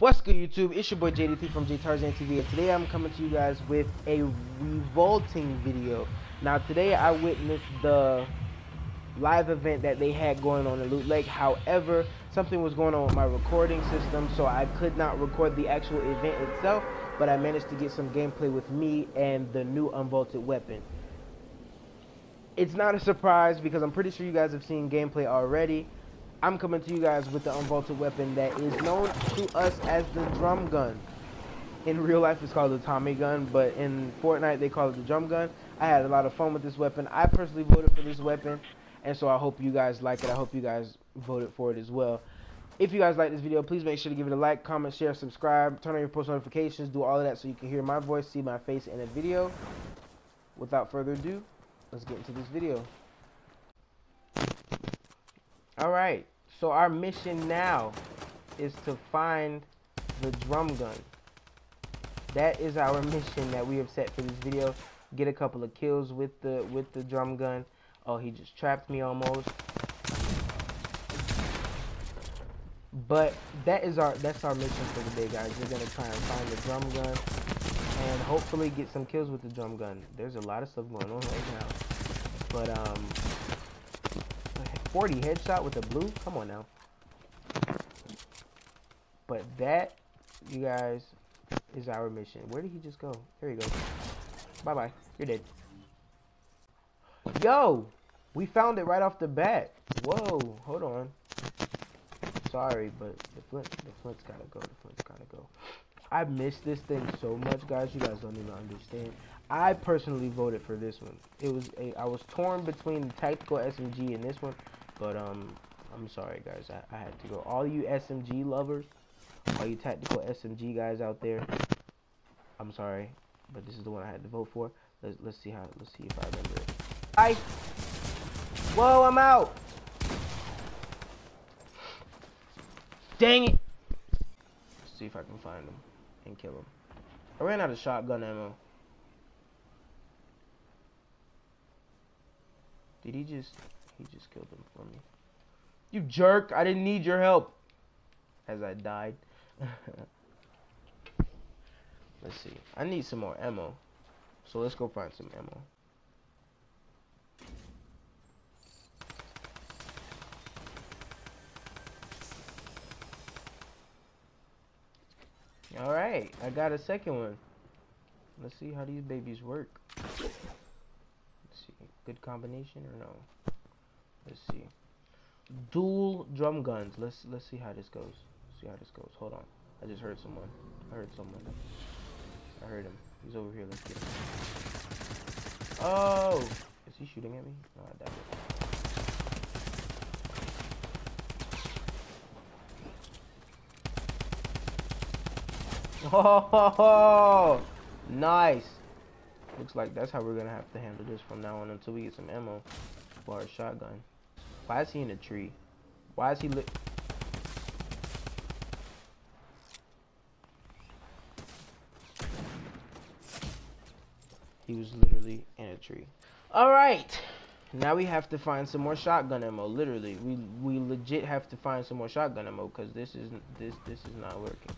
What's good YouTube? It's your boy JDT from J Tarzan TV and today I'm coming to you guys with a revolting video. Now today I witnessed the live event that they had going on in Loot Lake. However, something was going on with my recording system so I could not record the actual event itself, but I managed to get some gameplay with me and the new unvaulted weapon. It's not a surprise because I'm pretty sure you guys have seen gameplay already. I'm coming to you guys with the unvaulted weapon that is known to us as the drum gun. In real life, it's called the Tommy gun, but in Fortnite, they call it the drum gun. I had a lot of fun with this weapon. I personally voted for this weapon, and so I hope you guys like it. I hope you guys voted for it as well. If you guys like this video, please make sure to give it a like, comment, share, subscribe, turn on your post notifications, do all of that so you can hear my voice, see my face in a video. Without further ado, let's get into this video. Alright, so our mission now is to find the drum gun. That is our mission that we have set for this video. Get a couple of kills with the with the drum gun. Oh, he just trapped me almost. But that is our that's our mission for the day, guys. We're gonna try and find the drum gun and hopefully get some kills with the drum gun. There's a lot of stuff going on right now. But um 40 headshot with a blue? Come on now. But that, you guys, is our mission. Where did he just go? There he goes. Bye-bye. You're dead. Yo! We found it right off the bat. Whoa, hold on. Sorry, but the flint, the flint's gotta go. The flint's gotta go. I missed this thing so much, guys. You guys don't even understand. I personally voted for this one. It was a, I was torn between the tactical SMG and this one, but um, I'm sorry, guys. I, I had to go. All you SMG lovers, all you tactical SMG guys out there, I'm sorry, but this is the one I had to vote for. Let's let's see how let's see if I remember it. I. Whoa, I'm out. Dang it. Let's see if I can find him and kill him. I ran out of shotgun ammo. Did he just... He just killed him for me. You jerk! I didn't need your help! As I died. let's see. I need some more ammo. So let's go find some ammo. Alright, I got a second one. Let's see how these babies work. Let's see, good combination or no? Let's see. Dual drum guns. Let's let's see how this goes. See how this goes. Hold on. I just heard someone. I heard someone. I heard him. He's over here. Let's get him. Oh! Is he shooting at me? No, I doubt it. Oh, nice. Looks like that's how we're gonna have to handle this from now on until we get some ammo for our shotgun. Why is he in a tree? Why is he lit? He was literally in a tree. All right. Now we have to find some more shotgun ammo. Literally, we we legit have to find some more shotgun ammo because this is this this is not working.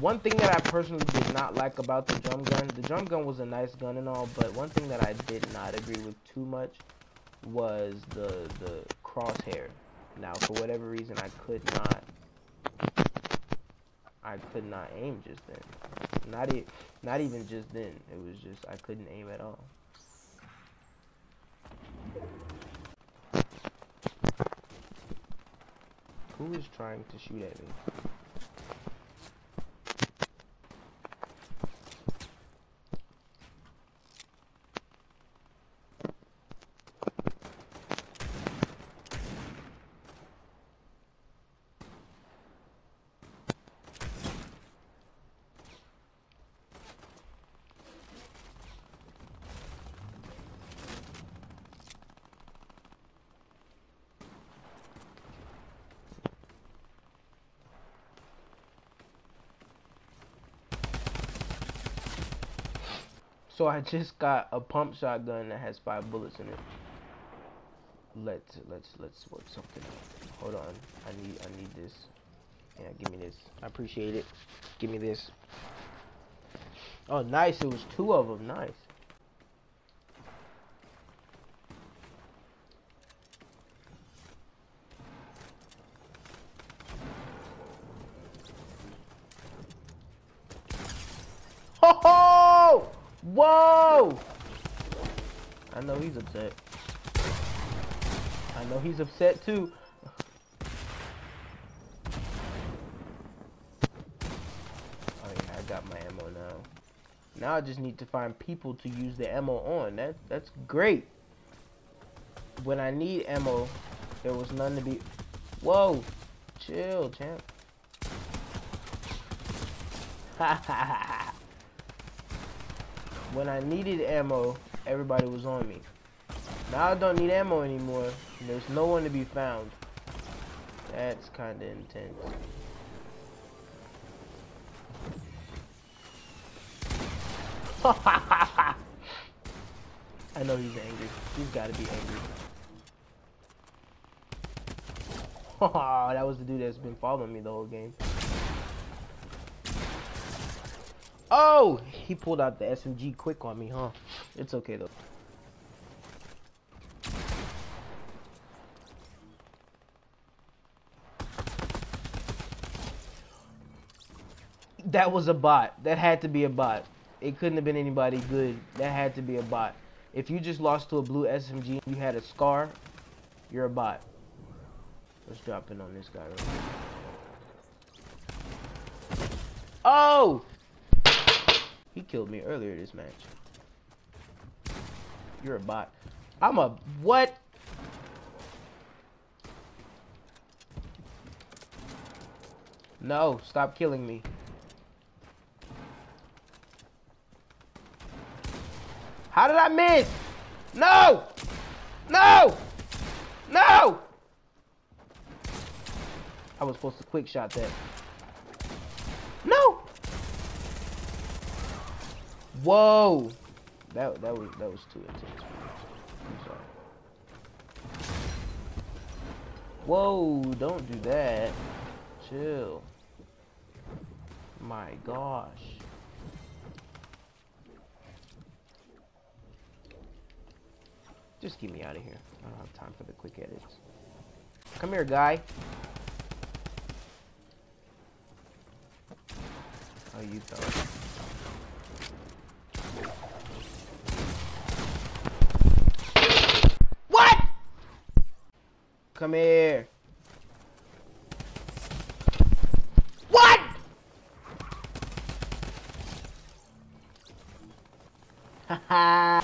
One thing that I personally did not like about the drum gun, the drum gun was a nice gun and all, but one thing that I did not agree with too much was the the crosshair. Now, for whatever reason, I could not, I could not aim just then. Not e not even just then. It was just I couldn't aim at all. Who is trying to shoot at me? So I just got a pump shotgun that has five bullets in it. Let's let's let's work something out. Hold on. I need I need this. Yeah, give me this. I appreciate it. Give me this. Oh, nice. It was two of them. Nice. Oh! Whoa! I know he's upset. I know he's upset too. Oh yeah, I got my ammo now. Now I just need to find people to use the ammo on. That that's great. When I need ammo, there was none to be. Whoa, chill, champ. when I needed ammo, everybody was on me. Now I don't need ammo anymore. There's no one to be found. That's kind of intense. I know he's angry. He's got to be angry. that was the dude that's been following me the whole game. Oh! He pulled out the SMG quick on me, huh? It's okay, though. That was a bot. That had to be a bot. It couldn't have been anybody good. That had to be a bot. If you just lost to a blue SMG and you had a scar, you're a bot. Let's drop in on this guy right Oh! He killed me earlier this match. You're a bot. I'm a what? No, stop killing me. How did I miss? No! No! No! I was supposed to quick shot that. No! Whoa! That that was that was too intense. I'm sorry. Whoa! Don't do that. Chill. My gosh. Just get me out of here. I don't have time for the quick edits. Come here, guy. How you doing? What? Come here. What? Haha.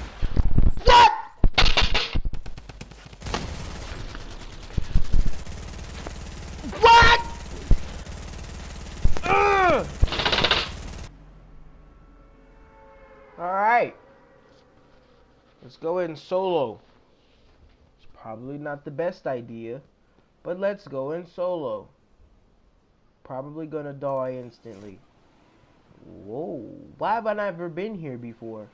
Let's go in solo. Probably not the best idea, but let's go in solo. Probably gonna die instantly. Whoa, why have I never been here before?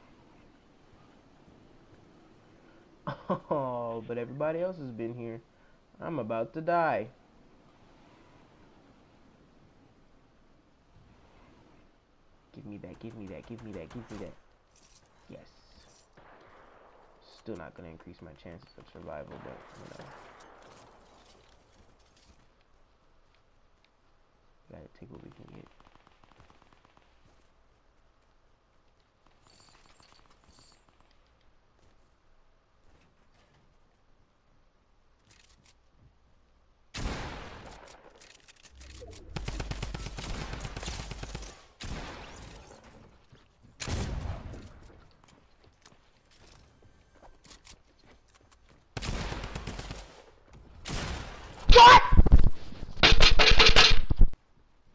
Oh, but everybody else has been here. I'm about to die. Give me that, give me that, give me that, give me that. Yes still not going to increase my chances of survival, but, you know. Gotta take what we can get.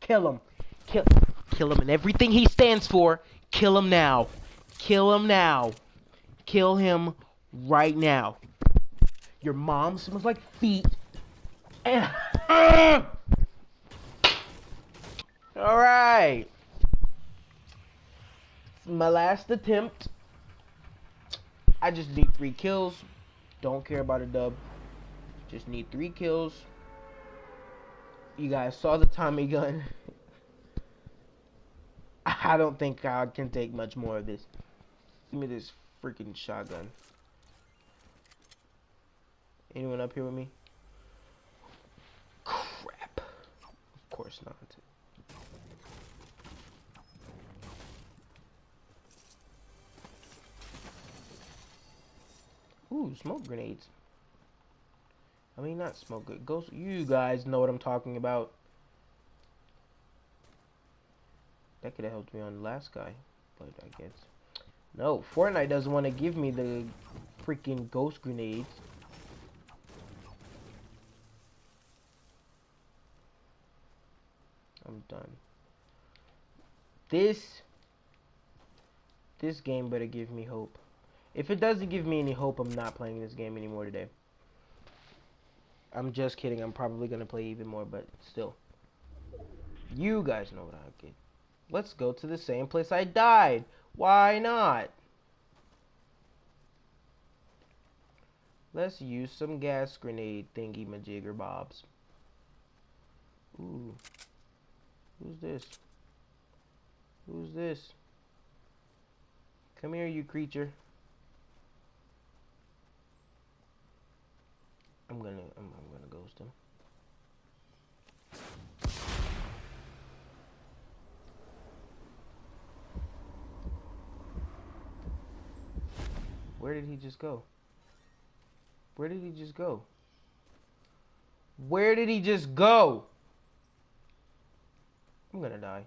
Kill him. Kill, kill him and everything he stands for. Kill him now. Kill him now. Kill him right now. Your mom smells like feet. All right. My last attempt. I just need three kills. Don't care about a dub. Just need three kills You guys saw the Tommy gun. I don't think I can take much more of this. Give me this freaking shotgun. Anyone up here with me? Crap. Of course not. Ooh, smoke grenades. I mean, not smoke good. Ghost. You guys know what I'm talking about. That could have helped me on the last guy, but I guess no. Fortnite doesn't want to give me the freaking ghost grenades. I'm done. This this game better give me hope. If it doesn't give me any hope, I'm not playing this game anymore today. I'm just kidding. I'm probably going to play even more, but still. You guys know what I get. Let's go to the same place I died. Why not? Let's use some gas grenade thingy majigger bobs. Ooh. Who's this? Who's this? Come here, you creature. I'm gonna I'm, I'm gonna ghost him. Where did he just go? Where did he just go? Where did he just go? I'm gonna die.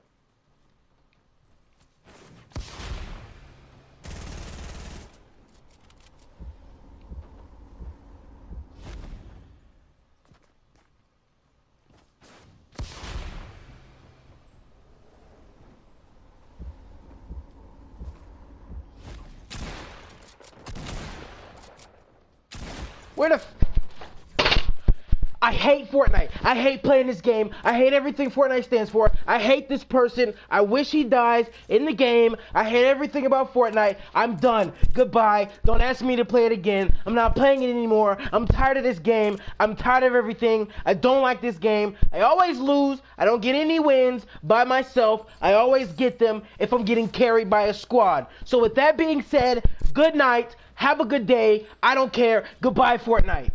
Where the I hate Fortnite. I hate playing this game. I hate everything Fortnite stands for. I hate this person. I wish he dies in the game. I hate everything about Fortnite. I'm done. Goodbye. Don't ask me to play it again. I'm not playing it anymore. I'm tired of this game. I'm tired of everything. I don't like this game. I always lose. I don't get any wins by myself. I always get them if I'm getting carried by a squad. So with that being said, good night. Have a good day. I don't care. Goodbye, Fortnite.